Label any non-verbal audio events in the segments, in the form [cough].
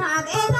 i Come on,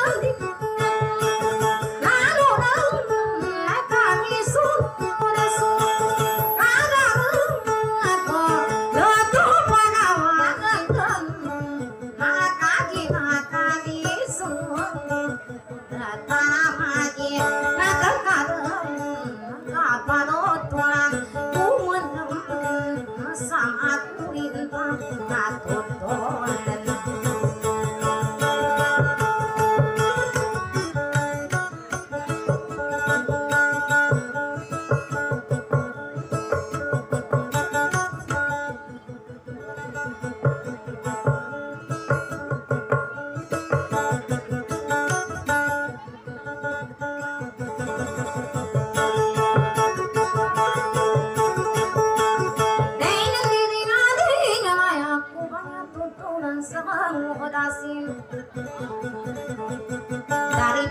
Dari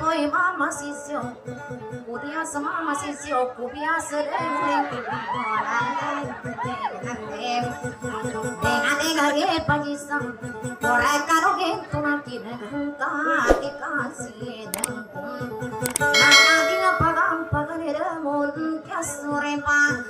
boy mama sisio, kubia sama mama sisio, kubia sedemikian orang lain dengan dengan dengan dengan dengan dengan Orang kalau gitu nanti nengka dikasih dengku Nanti apa gampang nih demun kiasurin pang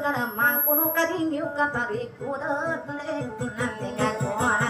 gara mang kuno kadin yu katari kudat le tinante ka kuara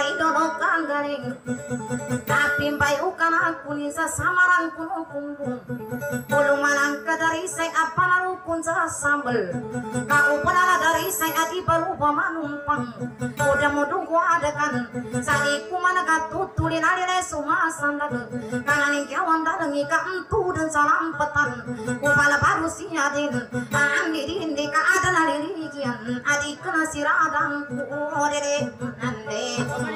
Dono kang Tapi bayu kan aku ni sa samarang kuno kumbung Pulu malang dari say apa narukun sa sambal Kau penala dari say adi baru manumpang Udah mudung ku ada kan Sadi ku mana katutulin alire suma sandag Kananing kawan dalengi ka entu dan salam petan Kupala baru siadin Andi dindi ka ada nalirigian Adi kena siradang ku odere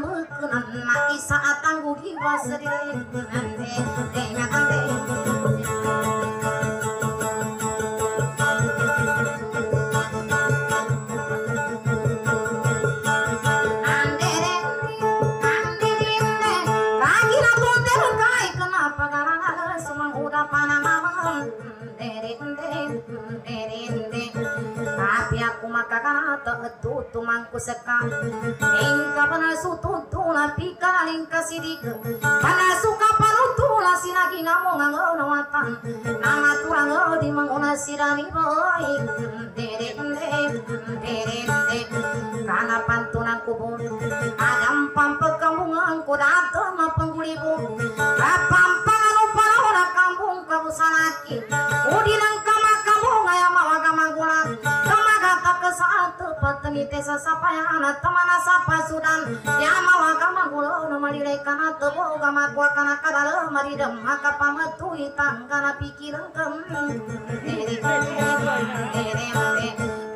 denam bekenan Na isa atanggu giwa sedih tu tumangku seka ingka pana sutu tula pika lingka sidik kana suka panutula sinagi ngamo ngangau nawatan nama turang di mangona sirani boy dere dere dere kana pantunan kubun adam pampa kamungan ku datang ma penggulibu kapampangan upana ora kampung kabusanaki udinang kamagata kesatu pateni tesa sapa yang anak temana sapa sudan. Ya mawa kamangulo no malire kana tebo gama kwa kana kadalo maridem maka pamatu hitang kana pikiran kem.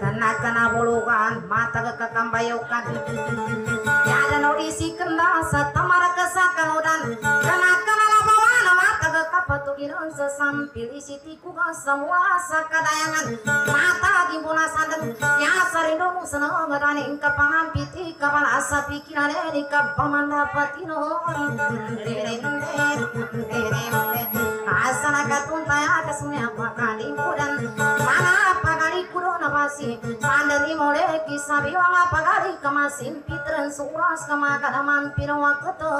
Kana kana bulukan mata ke kambayokan ya ada no isi kenda satamara kesakalodan kana kana mata ke kapatugiran sesampil isi tiku semua sakadayangan mata di bola sadeng ya sarindo seneng ngadani ke pangampiti kapal asa pikiran ini ke pamanda patino asana katunta ya kasumya pakali kudan mana pakali kudo nabasi sandari mole kisah biwang pakali kamasin pitren suras kamaka mampir waktu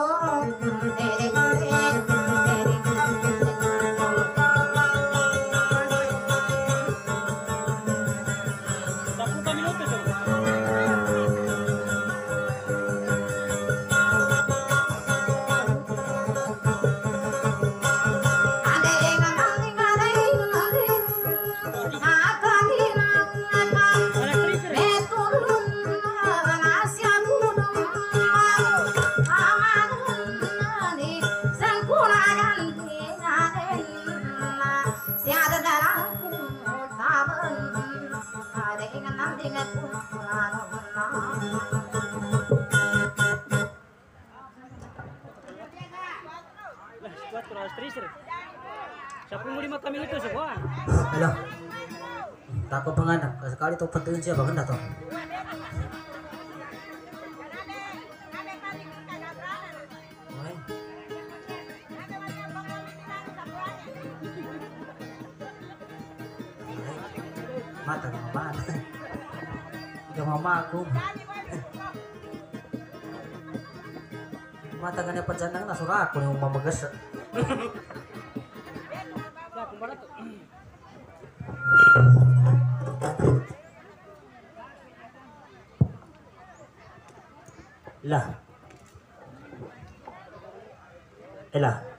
siya bagan dato. Oy. Mata ng mama. Yung mama ako. Mata ka niya pa dyan nang nasura ako yung El A.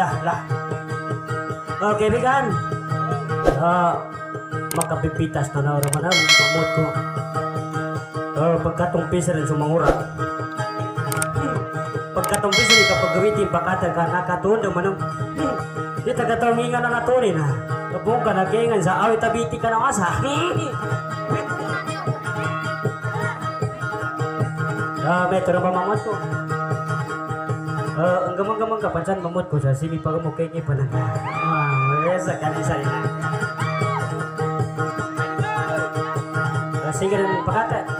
lah, lah. Oh, kaibigan. Ah, makapipitas na na raman ang pamot ko. Ah, pagkatumpisa rin sumangura. Pagkatumpisa rin kapag gawitin pakatan ka nakatunda man ang di tagatamingan na naturin ha. Kapag ka nagingan sa awit tabiti ka ng asa. Ah, may ito na ba mamot ko? Ah, ang gamang-gamang kapansan mamot ko sa simi pa mo kay pa na. Ah, yes, kanisa rin. Ah, sige rin pakatan.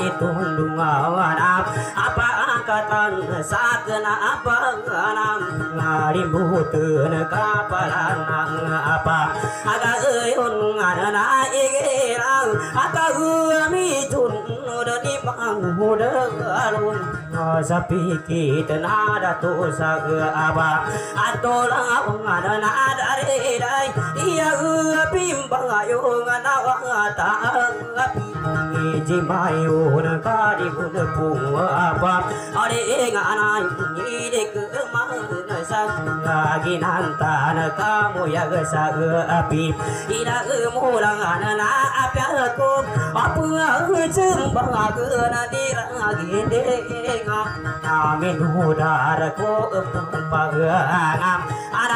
Itong dungawanap Apa angkatan sa kenapa anam Ngalimutan kapalan apa Aga Aga guamitun di panghudagalun Sa pikit na dato sa aba Ato lang ako nga na dariday Iya pimbang ayo nga nawang api Iji mayo na kadibun apa Ade nga na hindi kemanasan Ginanta na kamu ya sa api Ida umulang na api ako Apa jembang aku na diragi denga Namin udara ko pagangam Ada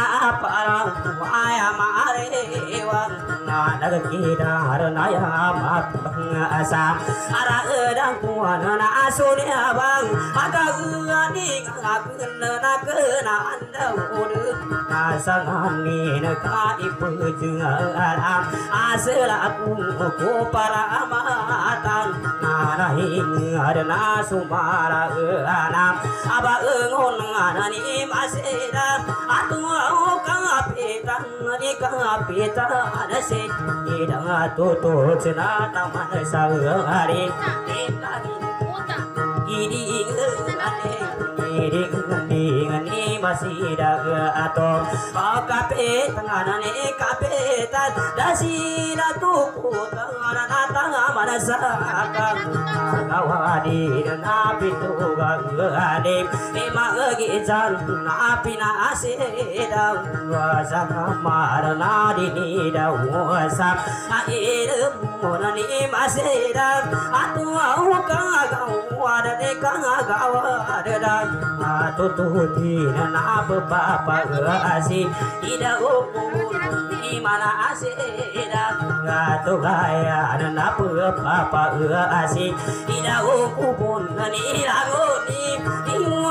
nag mi da har na ya ma bang asa ara da ku na na asu ne bang aga ni ga ku na ku na an da u du ka sang an ni na ka i pu ju ara asu la ku para ma tan na na hi ar na su ma ra na aba ngon na ni ma se da कहाँ पीता मनसे ये रंगा तो तोचना न मन सवारे। गिरी गने गिरी masih daga ato Kape tengah ni kape tan Dasi tuku tengah tengah mana sakang Kawadi napi tugang adim Ima gijan napi nasidang Wasa kamar nadini dawasa Airem monani masidang Atu au kagau ada de kagau ada dan Atu na bapa asi Ida umur di mana asidang Atu gaya na mana abu papa asi ida upu ni mana asi ida gato gaya na abu papa asi ida upu ni lago ni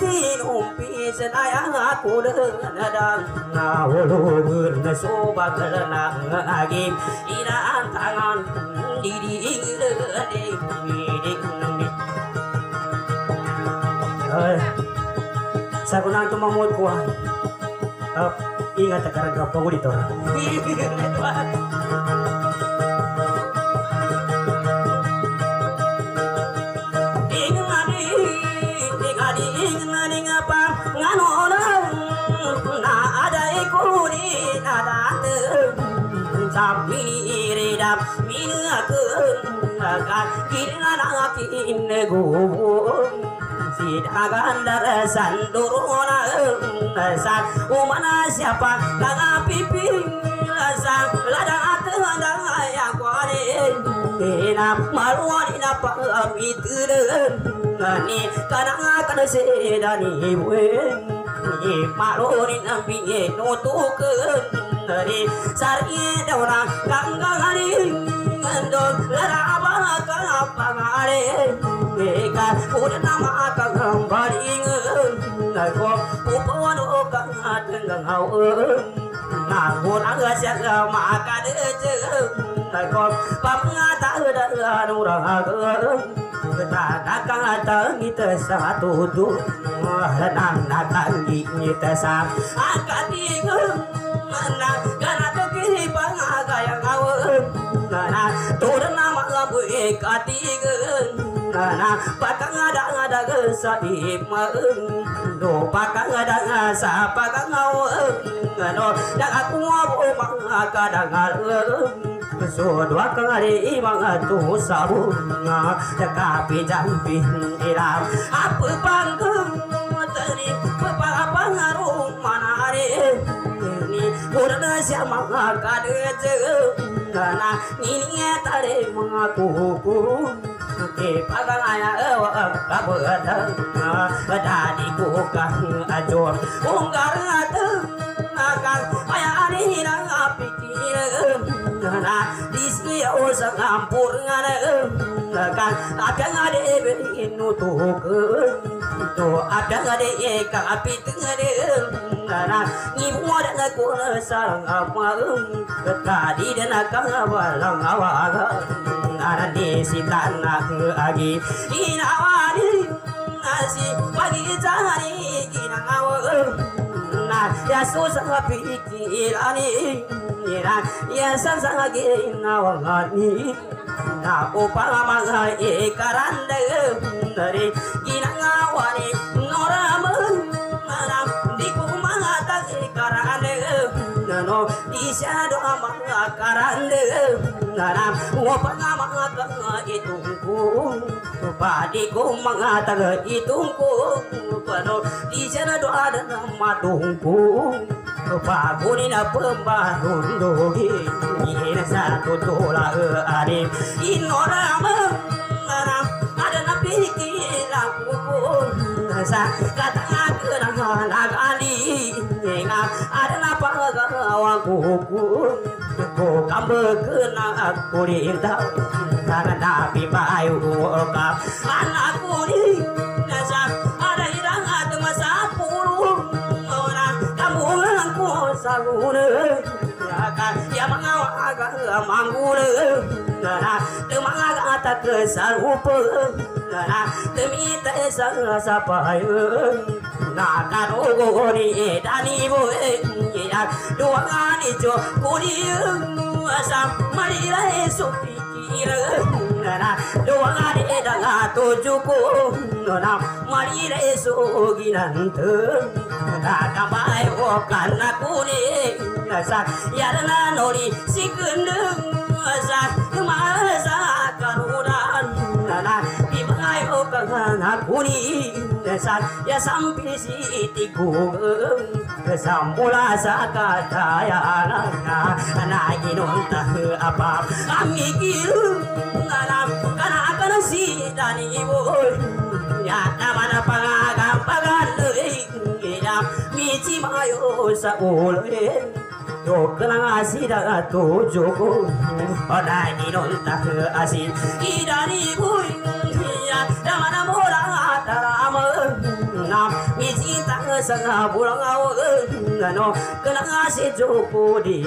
tin ôm pi sen ai ang a ko de na dang na wo ka kirana kinegubung sidagan darasan duruna san umana siapa kang piping lasan ladang ateng ayah kuare ina maluani na pamiturun ni kanang akan sedani buen ni maluani na nutukun ni sari dauna ganggali ngandon laraba kalapangare Eka udah nama akang hambaringan Nako upawano kang ateng ngawen Namun aga siya maka dejeng Nako pamangata udah nuragan Nakakang atang ita sa tutu Nang nakang ita sa akatingan Nang pakang ada ada pakang ada pakang ngaweng No dak aku ngabu maka dangal So dua kang ari imang atu sabun Dak kapi jampi iram Apa panggung Tani papangarung manare Ni thì ba ai ở ba bữa thân đã đi cố gắng cho cũng gắng tư mà gắng ai ai đi đang pikir na diski o sangampur ngana kan ada ngade berinu tuh to ada ngade e ka apit ngade ngana ni muada ngaku sarang apa tadi dan akang awalang awalang Nana desi tanah agi Inawani nasi pagi cari kinang awang Nah ya susah pikirani Nira ya sasa ginawangani Na upang mga ikarande Dari kinang awani Nano di siya do mga karande. Nanam upang mga taga itungkong Padi ko mga taga itungkong Pano di siya na do ada na matungkong Paguni na pembarun Ina Nanam ada na pikiran kukun Sa katanya kenang nagali kukun Ko kambe kena kulinta Karena nabi bayu ka Anak kuling Nasa ada hirang at masapulong Ora kamu ngangku sagune Ya mga waga manggule Nana Temang aga kesarupa Nana Temita esa sapayo Nakarogo ni dani boe dua ngani jo kuri asam mari lai so pikir na dua ngani edanga tuju ko na mari lai so ginan tu na kabai o kana kune sa yarna nori sikundung sa ma sa karudan na bibai o kana kuni sa ya sampisi tikugung itigugeng Samula sa katayan Na ginunta apa Amikil Alam kana kana si dani boy Ya naman pangagampagan Ina michi mayo sa ulo Yo kenang asida tujuh Oda ginunta asin Idani boy Ya naman orang atarama Nam michi tang sa bulang awan Ano kenang asin joko di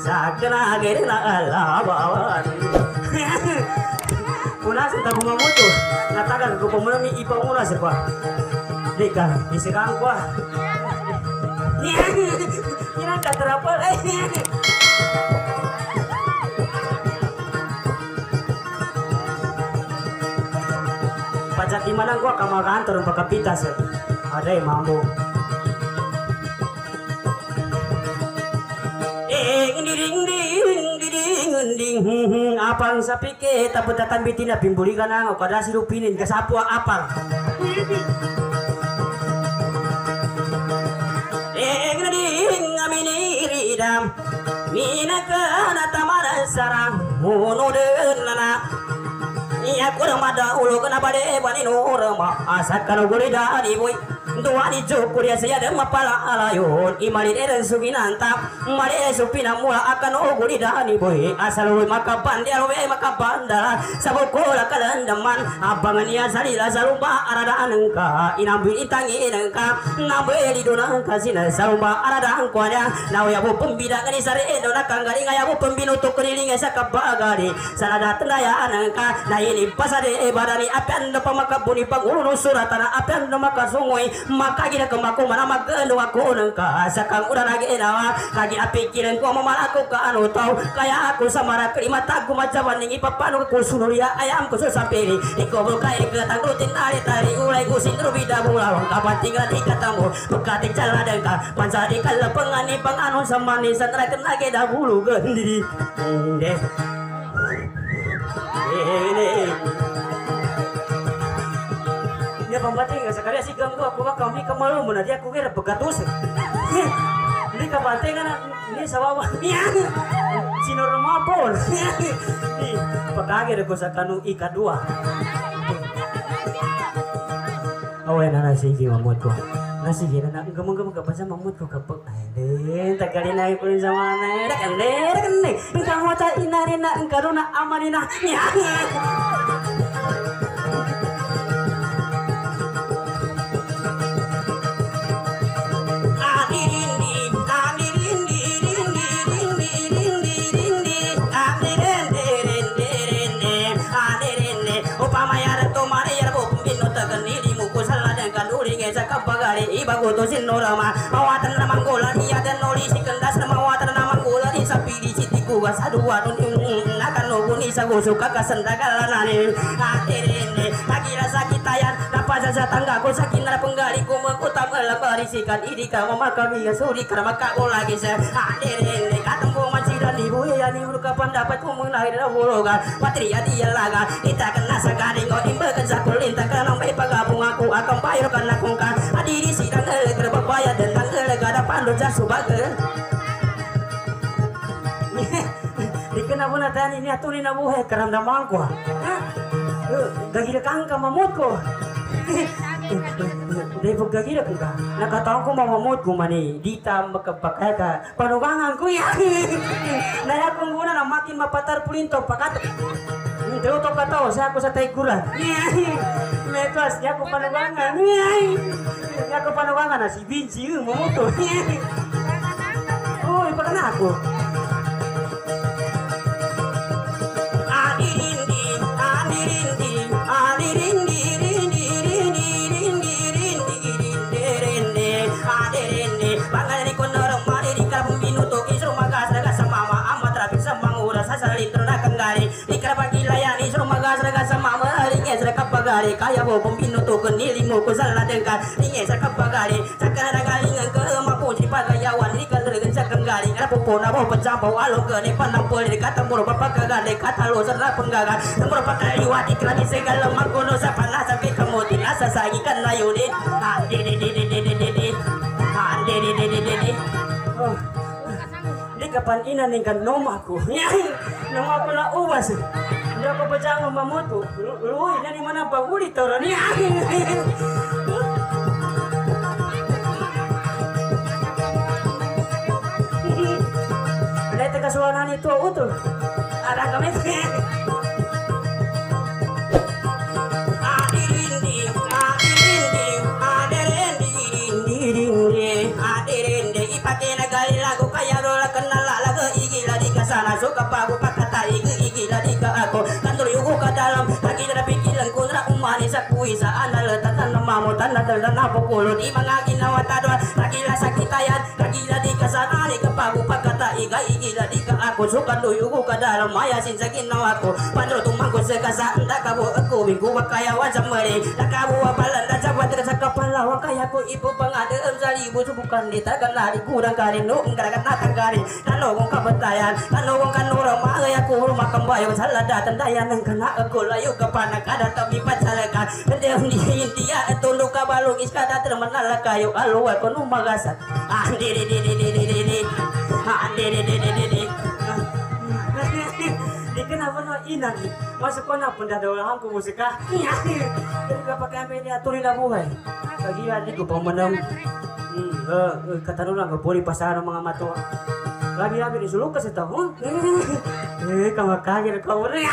Sa kenang gerila alabawan Una sa tabu mamuto Natagal ko pa mi ipang una sa pa Dika, isikan ko Kira katrapal eh Pajak sati mana gua kamar kantor untuk pita sih ada yang mambo apang sapi ke taputatan bitina pimbuli ka na kada silupinin apang eng ding aminiri tamara sarang. Munudun na Iya kurang mada ulu kenapa deh bani nu orang mah asal kalau gurida di duwani ya, saya sayada mapala alayon imali eren suginanta mali eren supina mula akan oguri dani boy. Asal we makapan dia we makapan kalan sabokola abang abangan ya salila salumba arada anengka inambi itangi enengka nambu eli dona kasina salumba arada angkwanya nau ya bu pembida kali sari dona kangari ngaya bu pembino tukrilinga sakabagari sarada ya anengka na ini pasade badani apian depa makabuni pangulu suratana apian maka sungui makajira kumako mana magano nengka ng kaasa kang ura na api kagi apikiran ko mamala ke anu tau. Kaya ako sa marakri matag gumajawan ng ku ko sunuria ya, ayam ku sa sapiri di mo kaya ikatang rutin tari tari ulay ko sinrubida bulawang kapatingan ikatamu pagkating caladan ka. Pansari kalapangan ipang ano sa manisan rakan na kita bulu gandiri Ini dia pembuat tinggal sekali si ganggu aku mah kami kemalu mana dia aku kira begatus ini kabante kan ini sawawa Si normal remapol ini pekage ada kosakanu ika dua Oh enak nasi sih mamut mamutku nasi gini nak gemuk gemuk apa sih mamutku kepek aden tak kali naik pulin sama naik kende kende kita mau cari nari nak engkaruna amanina ya kali i bago to sin. Ma mawatan na manggola ni aden noli si kendas na mawatan na manggola ni sa pili si tiku was aduwa nun yung nakan no guni sa gusu kaka sandagala na ni akirin ni nagira sa kitayan na tangga ko sa kinara penggali ko mengkuta melapari si kan idika mamakami ya suri karena kau lagi se, ni katumbu manjala Ya dan ibu ya ni kapan dapat pat kumung na ira wuroga patria di laga kita kena sagari ngo imba kan sakulin tak kana mai pagabung aku akan bayar kana kungka adiri sidang ele terbabaya dan tanggal gada pandu jasu bagel [laughs] Dikena pun ada ini atuni na buhe karam da mangko. Eh, Gagira kang ka. [laughs] Dari pegagi dah kita. Nak kata aku mau mamut ku mani. Dita mekepakaya ka. Panubangan ku ya. Nah aku guna nak makin mapatar pulinto pakat. Tahu to kata oh, saya aku setai kurang. Metos ya aku panubangan. Ya aku panubangan si mau mutu. Oh, pernah aku. kaya bo bombino to ko nili mo ko zalla den ka ni esa ka bagare sakara gali ngan ko ma po ji pa ya wan ni ka dre gan sakam gali ra po po na bo pa jam bo alo ko ni pan po ni ka tambor ba pa ka gali ka ta lo zalla di ga ga tambor pa ka ri wa ti kra ni se ma ko no sa pa na sa pe ka mo ti na sa sa gi kan na yo ni ha de de de de de de de ha de de de de de de Di kapan ina nengkan nomaku aku, nom aku lah uwas. Aku kupojang mama moto. Lu ini di mana baguli torani. Ada lihat kesuaraan itu tuh Ada kami. Ipatena gal wisa anal tatan mamutan nadal na napukulot ibang akin na watadwa nagila sa kitayan nagila di kasanali kapag iga igila dika aku suka duyuku kadal maya sin sakin no aku pandro tumang ko sekasa aku bingku wakaya wajam mari kau apalan da jabat ka sakapala wakaya ko ibu pangade em sari ibu bukan ditakan lari kurang kari no ngara kan natang kali kalau kong kabetayan kalau kong ku rumah kembayo salah datang dayan nang aku layu kepana kada tapi pacalakan ndem di india tunduk kabalung iskada termenal kayu alu ko nu magasa ah di di di kenapa no ina nih masuk kona pendadawahan ku musik ah? ah Jadi berapa kami ini aturin abuhay bagi ini ku pemenang kata nuna gak boleh pasaran mga Lagi hmm? [laughs] eh, lagi ni disulok kasih tau eh kaget kau rin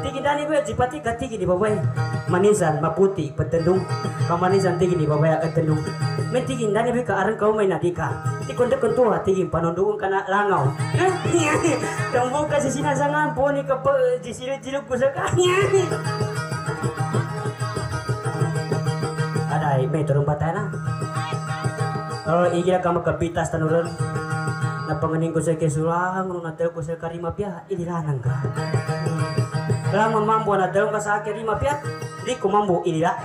tinggi dani gue jipati tinggi di babay eh. manisan maputi petendung. Kamanisan tinggi di babay akatendung Mentigin dani gue ke arang kau main adika tikon-tikon tua tingimpan nundung kana langau, kang iya, iya. buka si sinasangan poni kepe kapag jisilit-silog ko sa kanya iya, aday may eh, turong bata na Oh, iya ka magkapitas tanuran. Napanganing ko sa kesurang, nung natel ko sa karimapya, inilanang ka. Lang mamambo na dalong ka karima pia di ko mambo inila.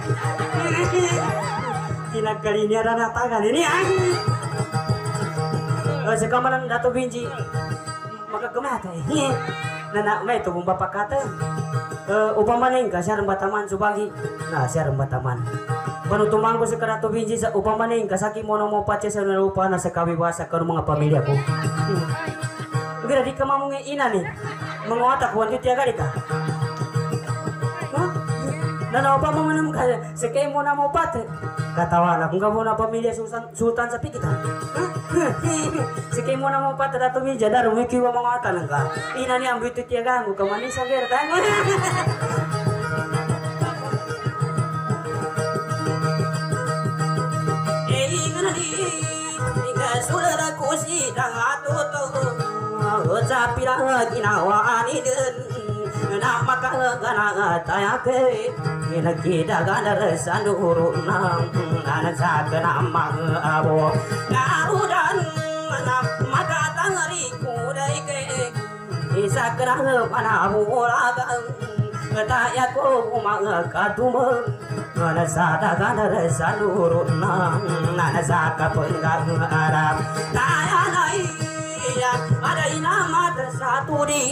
Tinagkalinya ada natangan ini. Ay! Sa kamanan dato binji, magkakamata eh. Nana, may tubong bapak kata. Uh, upamaning ka siya bataman subagi na siya bataman Pano tumangko sa karato binji sa upamaning kasaki mo na mo patya sa nalupa na sa kawiwasa ka ng mga pamilya ko. Hmm. Di ka mamong ina ni. Mga watak wan ti agari ka. Huh? Nanaw pa mo naman ka sa kay mo na mo. Katawan ako nga muna pamilya Sultan, Sultan sa kita [laughs] si mo na mau patra datu milya daro wiki wa mga talang ka. Ina ni ang bitut ya gang ka mani sudah [laughs] eh, gerta. Sulada kusi dangat tutu, zapirah kinawani den ನನ್ನ ಮಕ್ಕಳಗನಾಗ ತಯಾಕೆ ನಿನ ಕೀಟಗನರ ಸಂಡೂರು ನನ್ನ ಸಾಕ ನಮ್ಮ ಅವೋ ಯಾರು ಮಗ ತಂಗರಿ ಕೂರೈಕೆ ಈ ಸಕ್ರ ಮನ ಮೂರಾಗ ತಾಯಕೋ ಮಗ ಕದುಮ ನನ್ನ ಸಾಧಗನರ ಸಂಡೂರು ನನ್ನ ಸಾಕ ಪಂಗಾರ ತಾಯ ನೈ ಅರೈನ ಮಾತ್ರ ಸಾತುರಿ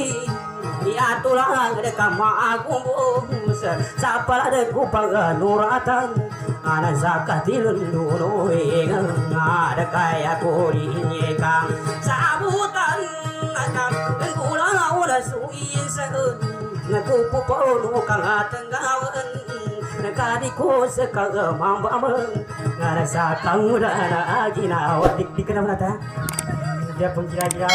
Iatularan kama agung Sapala de kupaga nuratan Ana zakatilun dulu ingan Ada kaya kuri nyekang Sabutan Nakam Kulang awla suin seun Nakupu polu kang tenggawan Nakari ko sekaga mambamang Ngarasa kang udara Ginawa dik-dik kenapa nata Dia pun kira-kira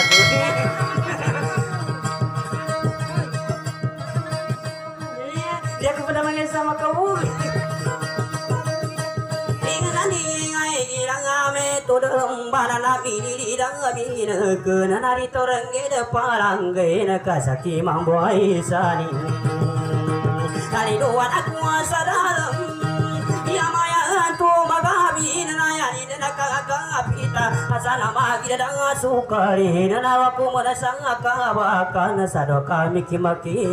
sama kabul todong di dengamet dang bili kana nari torangge da palangge na kasaki mamboi sani kali doa aku sadalam ya maya tu magabi. Na ya ni na kaganga pita asana magi dang sukari. Na wapu mada sanga kabaka na sadoka mikimaki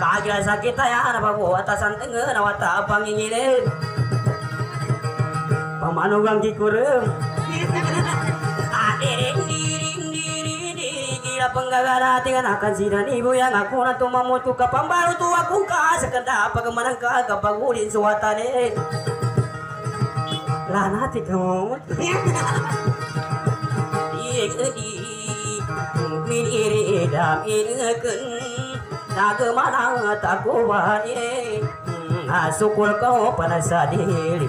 Khaja ಕಿತ ಯಾರ ಭಗವತ ಸಂತಂಗ ನವತ ಪಂಗಿಲೆ ಪಮಾನುಗಂ ಕಿ ಕುರು penggagara dengan akan sinan ibu yang aku na tumamu tu baru tu aku ka. Sekenda pagamanan ka kapagulin suatane eh? lah nanti kamu [laughs] di di min iri dam iri ken nagemana takubani asukul kau panasadili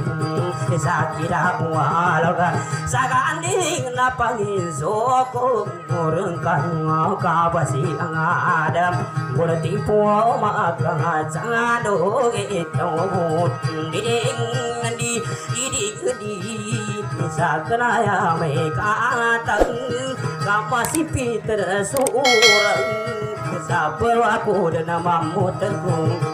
sakira mualaga saganding napangin soko murengkan kabasi ang adam Berarti po makakang sangado ito ding di di di sa kanaya may katang kapasipit surang sa ako na mamutan ko